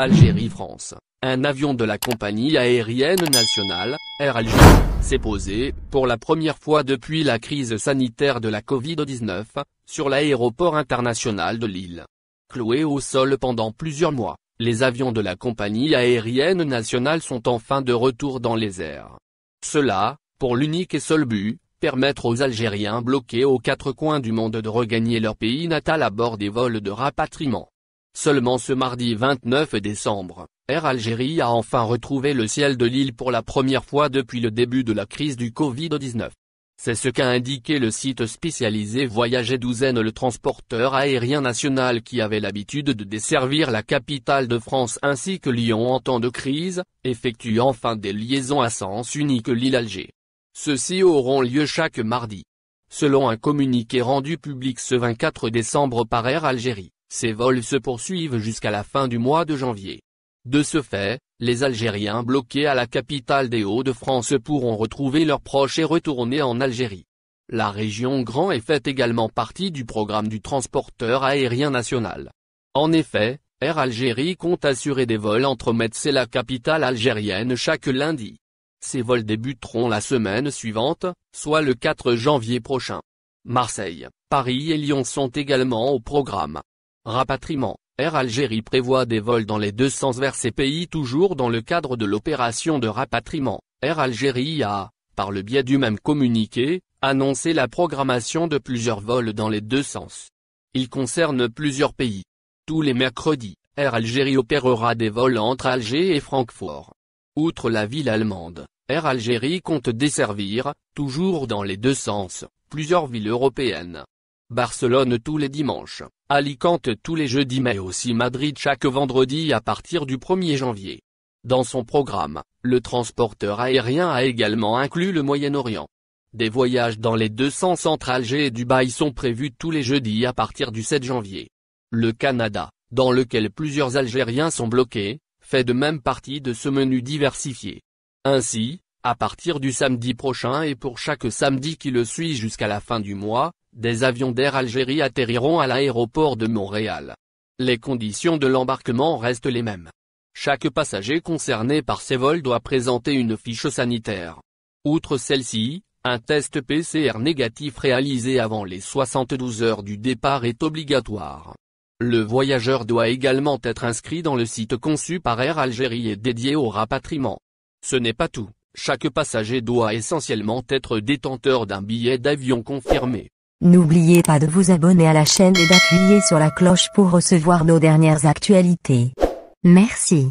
Algérie-France. Un avion de la compagnie aérienne nationale, Air Algérie, s'est posé, pour la première fois depuis la crise sanitaire de la Covid-19, sur l'aéroport international de Lille. Cloué au sol pendant plusieurs mois, les avions de la compagnie aérienne nationale sont enfin de retour dans les airs. Cela, pour l'unique et seul but, permettre aux Algériens bloqués aux quatre coins du monde de regagner leur pays natal à bord des vols de rapatriement. Seulement ce mardi 29 décembre, Air Algérie a enfin retrouvé le ciel de l'île pour la première fois depuis le début de la crise du Covid-19. C'est ce qu'a indiqué le site spécialisé Voyager Douzaine le transporteur aérien national qui avait l'habitude de desservir la capitale de France ainsi que Lyon en temps de crise, effectue enfin des liaisons à sens unique Lille-Alger. Ceux-ci auront lieu chaque mardi. Selon un communiqué rendu public ce 24 décembre par Air Algérie. Ces vols se poursuivent jusqu'à la fin du mois de janvier. De ce fait, les Algériens bloqués à la capitale des Hauts-de-France pourront retrouver leurs proches et retourner en Algérie. La région Grand Est fait également partie du programme du transporteur aérien national. En effet, Air Algérie compte assurer des vols entre Metz et la capitale algérienne chaque lundi. Ces vols débuteront la semaine suivante, soit le 4 janvier prochain. Marseille, Paris et Lyon sont également au programme. Rapatriement. Air Algérie prévoit des vols dans les deux sens vers ces pays toujours dans le cadre de l'opération de rapatriement. Air Algérie a, par le biais du même communiqué, annoncé la programmation de plusieurs vols dans les deux sens. Il concerne plusieurs pays. Tous les mercredis, Air Algérie opérera des vols entre Alger et Francfort. Outre la ville allemande, Air Algérie compte desservir, toujours dans les deux sens, plusieurs villes européennes. Barcelone tous les dimanches, Alicante tous les jeudis mais aussi Madrid chaque vendredi à partir du 1er janvier. Dans son programme, le transporteur aérien a également inclus le Moyen-Orient. Des voyages dans les deux sens entre Alger et Dubaï sont prévus tous les jeudis à partir du 7 janvier. Le Canada, dans lequel plusieurs Algériens sont bloqués, fait de même partie de ce menu diversifié. Ainsi, à partir du samedi prochain et pour chaque samedi qui le suit jusqu'à la fin du mois, des avions d'Air Algérie atterriront à l'aéroport de Montréal. Les conditions de l'embarquement restent les mêmes. Chaque passager concerné par ces vols doit présenter une fiche sanitaire. Outre celle-ci, un test PCR négatif réalisé avant les 72 heures du départ est obligatoire. Le voyageur doit également être inscrit dans le site conçu par Air Algérie et dédié au rapatriement. Ce n'est pas tout, chaque passager doit essentiellement être détenteur d'un billet d'avion confirmé. N'oubliez pas de vous abonner à la chaîne et d'appuyer sur la cloche pour recevoir nos dernières actualités. Merci.